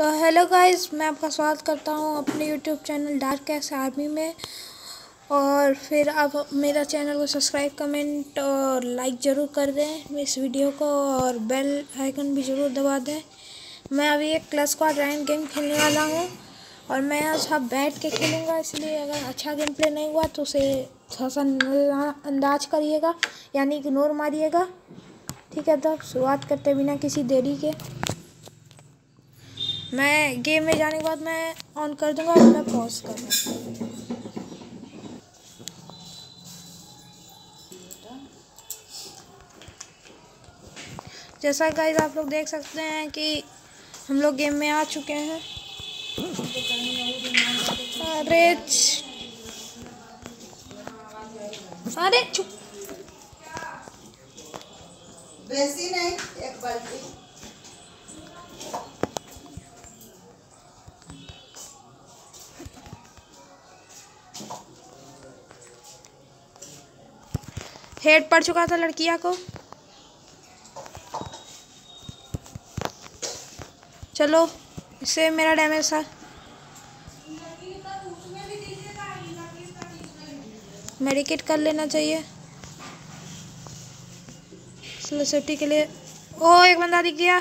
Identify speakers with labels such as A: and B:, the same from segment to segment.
A: तो hello guys मैं आपका स्वागत करता हूँ अपने YouTube channel dark case army में। और फिर आप मेरा चैनल को सब्सक्राइब कमेंट और लाइक ज़रूर कर दें इस वीडियो को और बेल आइकन भी ज़रूर दबा दें। मैं अभी एक क्लस स्क्वाड रैंक गेम खेलने वाला हूँ और मैं आज सब बैठ के खेलूँगा, इसलिए अगर अच्छा गेम प्ले नहीं हुआ तो उसे थोड़ा सा अंदाज करिएगा, यानी इग्नोर मारिएगा। ठीक है तो शुरुआत करते बिना किसी देरी के। मैं गेम में जाने के बाद मैं ऑन कर दूँगा और मैं पॉज कर दूँगा। जैसा गाइज़ आप लोग देख सकते हैं कि हम लोग गेम में आ चुके हैं। अरे अरे चुप।
B: नहीं, एक बाल्टी।
A: हेड पड़ चुका था लड़किया को। चलो, इससे मेरा डैमेज था। मेडिकेट कर लेना चाहिए। चलो सेफ्टी के लिए। ओ, एक बंदा दिख गया।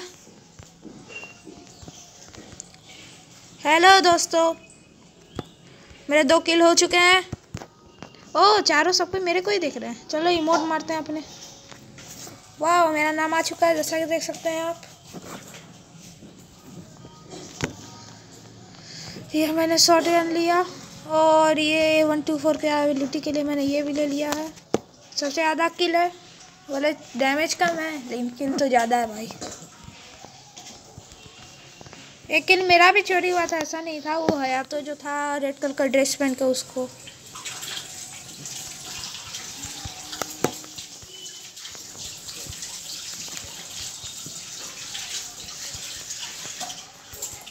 A: हेलो दोस्तों। मेरे दो किल हो चुके हैं। ओ, चारों सब कोई मेरे को ही देख रहे हैं। चलो इमोट मारते हैं अपने। वाह, मेरा नाम आ चुका है, जैसा कि देख सकते हैं आप। ये मैंने शॉर्ट गन लिया, और ये वन टू फोर के एबिलिटी के लिए मैंने ये भी ले लिया है। सबसे ज़्यादा किल है। बोले डैमेज कम है, लेकिन किल तो ज़्यादा है भाई। एक किल मेरा भी चोरी हुआ था, ऐसा नहीं था, वो हया तो जो था रेड कलर का ड्रेस पहन के उसको।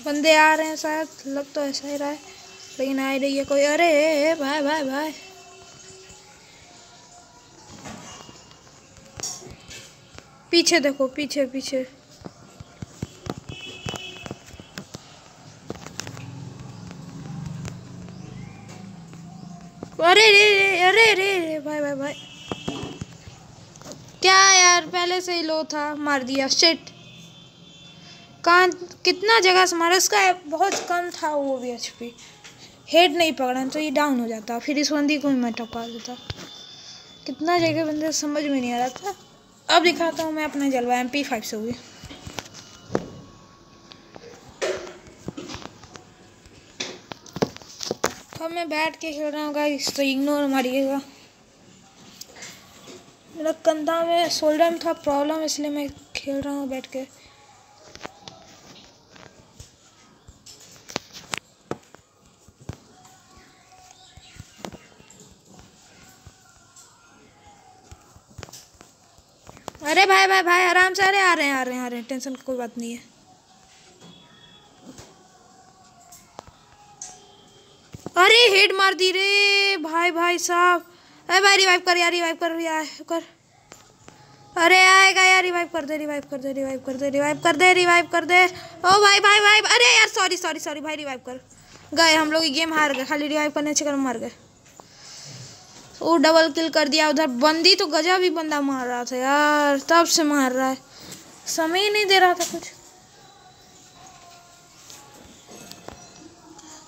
A: बंदे आ रहे हैं शायद, लग तो ऐसा ही रहा है। लेकिन आ रही है कोई। अरे, भाई भाई भाई। पीछे देखो, पीछे पीछे। अरे, रे रे, अरे, रे रे, भाई भाई भाई। क्या यार, पहले से ही लो था, मार दिया शिट कहाँ कितना जगह मारा, उसका बहुत कम था वो भी एच पी हेड नहीं पकड़ा तो ये डाउन हो जाता, फिर इस बंदी को भी मैं टपका देता। कितना जगह बंदे समझ में नहीं आ रहा था। अब दिखाता हूँ मैं अपना जलवा एम पी फाइव से हुई। अब मैं बैठ के खेल रहा हूँ गाइस तो इग्नोर मारिएगा। मेरा कंधा में शोल्डर में था प्रॉब्लम इसलिए मैं खेल रहा हूँ बैठ के। अरे भाई भाई भाई, आराम से, अरे आ रहे हैं, आ रहे हैं, आ रहे हैं, टेंशन की कोई बात नहीं है। अरे हेड मार दी रे, भाई भाई साहब। अरे भाई रिवाइव कर यार रिवाइव कर, यार, कर। अरे आएगा यार रिवाइव कर दे रिवाइव कर दे रिवाइव कर दे रिवाइव कर दे रिवाइव कर दे। ओ भाई भाई भाई, अरे यार सॉरी सॉरी सॉरी भाई रिवाइव कर। गए, हम लोग गेम हार गए, खाली रिवाइव करने से कर मार गए। वो डबल किल कर दिया, उधर बंदी तो गजा भी बंदा मार रहा था यार, तब से मार रहा है। समय ही नहीं दे रहा था कुछ।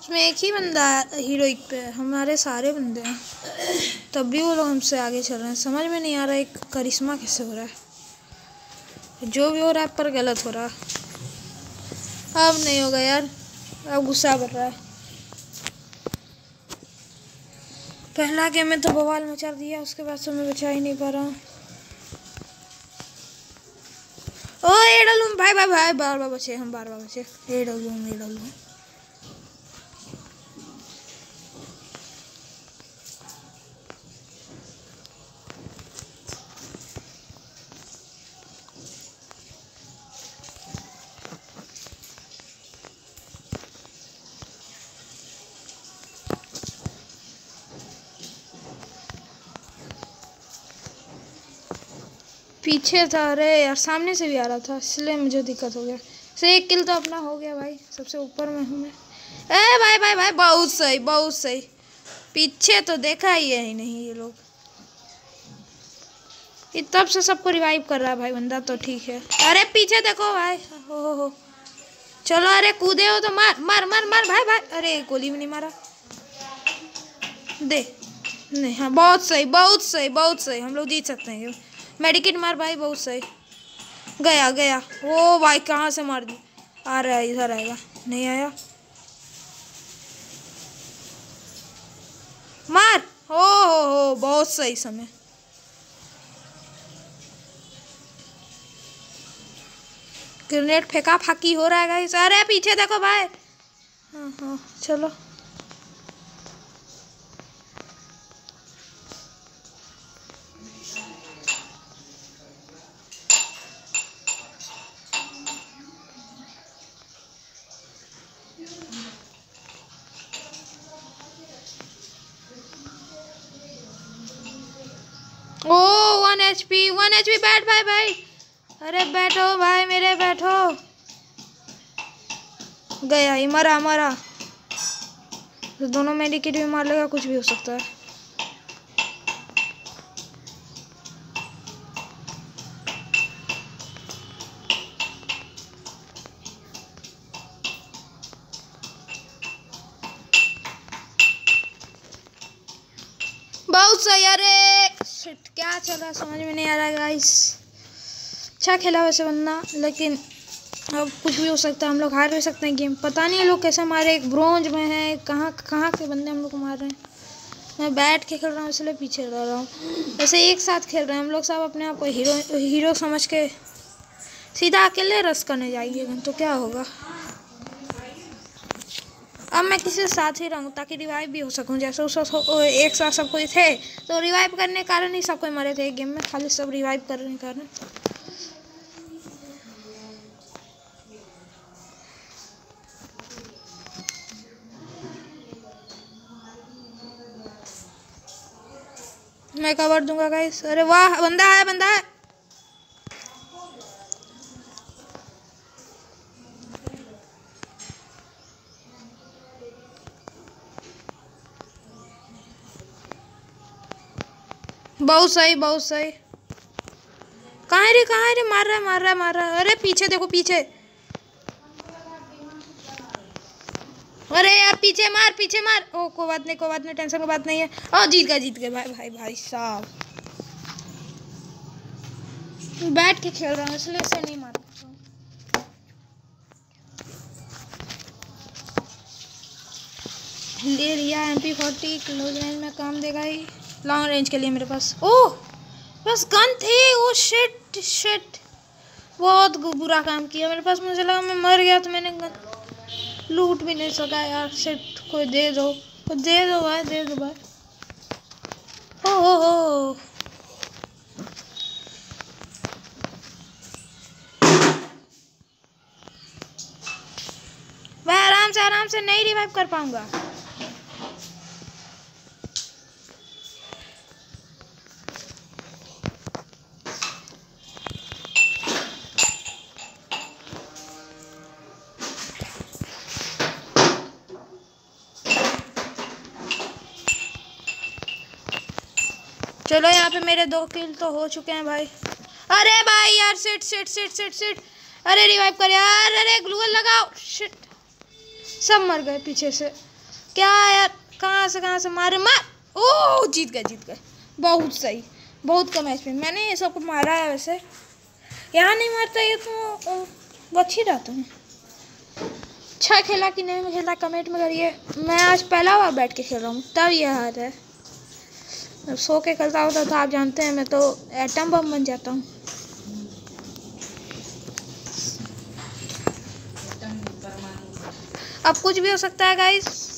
A: उसमें एक ही बंदा हीरोइक पे हमारे सारे बंदे हैं। तब भी वो लोग हमसे आगे चल रहे हैं। समझ में नहीं आ रहा एक करिश्मा कैसे हो रहा है। जो भी हो रहा है पर गलत हो रहा है। अब नहीं होगा यार, अब गुस्सा बढ़ रहा है। पहला गेम में तो बवाल मचा दिया, उसके बाद से मैं बचा ही नहीं पा रहा ओ एडलूम, भाई भाई भाई, बार बार बचे, हम बार बार बचे। एडलूम एडलूम। पीछे था अरे यार, सामने से भी आ रहा था, इसलिए मुझे दिक्कत हो गया। से, एक किल तो अपना हो गया भाई, सबसे ऊपर में हूँ मैं। ए, भाई भाई भाई, बहुत सही बहुत सही। पीछे तो देखा ही है ही नहीं ये लोग। ये तब से सबको रिवाइव कर रहा है भाई, बंदा तो ठीक है। अरे, पीछे देखो भाई, हो हो हो। चलो, अरे, कूदे हो तो मार मार मार मार, भाई भाई। अरे, गोली में नहीं मारा। दे। नहीं हाँ बहुत सही बहुत सही बहुत सही, हम लोग जीत सकते हैं। मेडिकेट मार भाई, बहुत सही। गया गया। ओ भाई, कहाँ से मार दी? आ रहा है, इधर आएगा। नहीं आया? मार! हो हो हो, बहुत सही समय। ग्रेनेड फेंका फाकी हो रहा है अरे, पीछे देखो भाई। हाँ हाँ चलो। H P one H P बैठ भाई भाई। अरे बैठो भाई, मेरे बैठो। गया ही, मरा मरा। दोनों मेडिकेट भी मार लेगा, कुछ भी हो सकता है। शिट क्या चल रहा समझ में नहीं आ रहा गाइस अच्छा खेला वैसे बंदा, लेकिन अब कुछ भी हो सकता है, हम लोग हार भी सकते हैं गेम पता नहीं लोग कैसे मारे, एक ब्रोंज में है, कहाँ कहाँ के बंदे हम लोग मार रहे हैं? मैं बैठ के खेल रहा हूँ, इसलिए पीछे रह रहा हूँ. वैसे एक साथ खेल रहे हैं, हम लोग सब अपने आप को हीरो हीरो समझ के सीधा अकेले रस करने जाएँगे तो क्या होगा? अब मैं किसी के साथ ही रहूँ ताकि रिवाइव भी हो सकूँ। जैसे उस एक साथ सब कोई थे तो रिवाइव करने के कारण ही सब कोई मरे थे। गेम में खाली सब रिवाइव करने के कारण। मैं कवर दूँगा गाइस अरे वाह, बंदा है बंदा है। बहुत सही बहुत सही। कहाँ है रे, कहाँ है रे? मार रहा है, मार रहा है, मार रहा है। अरे पीछे देखो, पीछे। अरे यार, पीछे मार पीछे मार। ओ, कोई बात नहीं, कोई बात नहीं, टेंशन की बात नहीं है। ओ, जीत गए जीत गए भाई भाई भाई साहब। बैठ के खेल रहा हूँ, इसलिए इसे नहीं मार ले लिया M P forty close range में काम देगा ही। लॉन्ग रेंज के लिए मेरे पास। ओह! बस गन थे। ओ शिट शिट बहुत बुरा काम किया मेरे पास। मुझे लगा मैं मर गया तो मैंने गन लूट भी नहीं सका यार। शिट कोई दे दो। कोई दे दो भाई, दे दो भाई। ओ हो हो भाई, आराम से आराम से नहीं रिवाइव कर पाऊँगा। चलो यहाँ पे मेरे दो किल तो हो चुके हैं भाई। अरे भाई यार sit sit sit sit sit अरे रिवाइव कर यार, अरे ग्लूअल लगाओ। शिट सब मर गए पीछे से। क्या यार, कहाँ से कहाँ से मारे? मार। ओ जीत गए जीत गए। बहुत सही। बहुत कम एच मैंने ये सबको मारा है वैसे। यहाँ नहीं मारता ये तो। बच ही रहता हूँ अच्छा खेला कि नहीं? खेला कमेंट में करिए। मैं आज पहला बार बैठ के खेल रहा हूँ। तब ये हार है। जब सो के करता होता तो आप जानते हैं, मैं तो एटम बम बन जाता हूँ। अब कुछ भी हो सकता है गाइस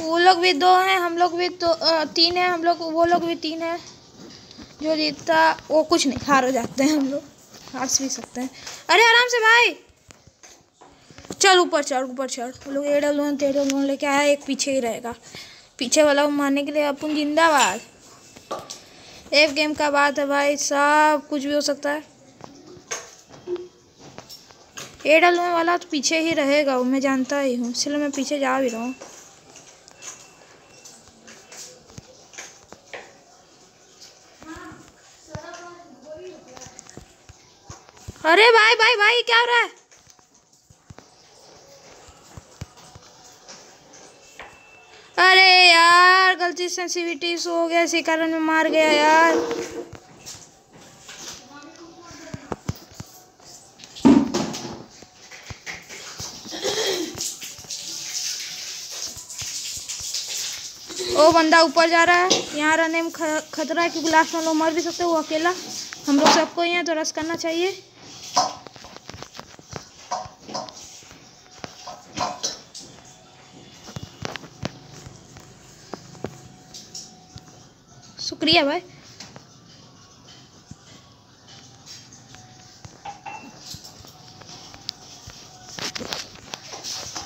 A: वो लोग भी दो हैं, हम लोग भी दो तीन हैं, हम लोग, वो लोग भी तीन हैं। जो जीतता, वो कुछ नहीं, हार हो जाते हैं हम लोग। हार भी सकते हैं। अरे, आराम से भाई। चल, ऊपर चढ़ ऊपर चढ़। वो लोग एडल वन डब्ल्यू वन लेके आया, एक पीछे ही रहेगा। पीछे वाला को मारने के लिए अपन जिंदाबाद। एक गेम का बात है भाई, सब कुछ भी हो सकता है। ए डलने वाला तो पीछे ही रहेगा, वो मैं जानता ही हूँ, इसलिए मैं पीछे जा भी रहा हूँ। अरे भाई भाई भाई, क्या हो रहा है? गलती सेंसिटिविटी हो गया इसी कारण मैं मार गया यार। वो बंदा ऊपर जा रहा है। यहाँ रहने में खतरा है क्योंकि लास्ट में लोग मर भी सकते हैं। अकेला। हम लोग सबको यहाँ तो रस करना चाहिए। शुक्रिया भाई।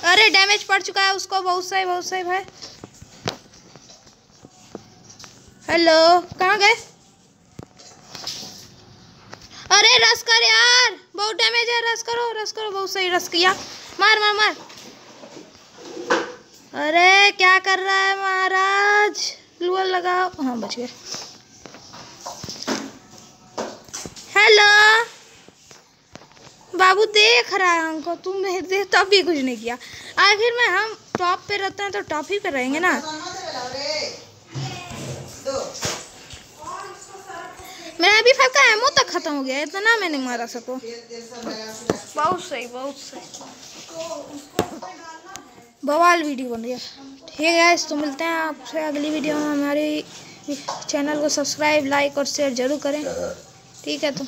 A: अरे डैमेज पड़ चुका है उसको, बहुत सही बहुत सही भाई। हेलो कहाँ गए? अरे रस कर यार, बहुत डैमेज है रस करो रस करो, बहुत सही रस किया। मार मार मार। अरे क्या कर रहा है महाराज? लुअल लगाओ हाँ बच गए हेलो बाबू देख रहा है हमको। तुम नहीं देख तब भी कुछ नहीं किया। आखिर में हम टॉप पे रहते हैं तो टॉप ही पे रहेंगे ना?
B: दे दो
A: मेरा अभी फाइव का एमओ तक खत्म हो गया इतना मैं नहीं मारा सको। बहुत सही बहुत सही। बवाल वीडियो बन गया। ठीक है तो मिलते हैं आपसे अगली वीडियो में हमारे चैनल को सब्सक्राइब लाइक और शेयर ज़रूर करें। ठीक है तो।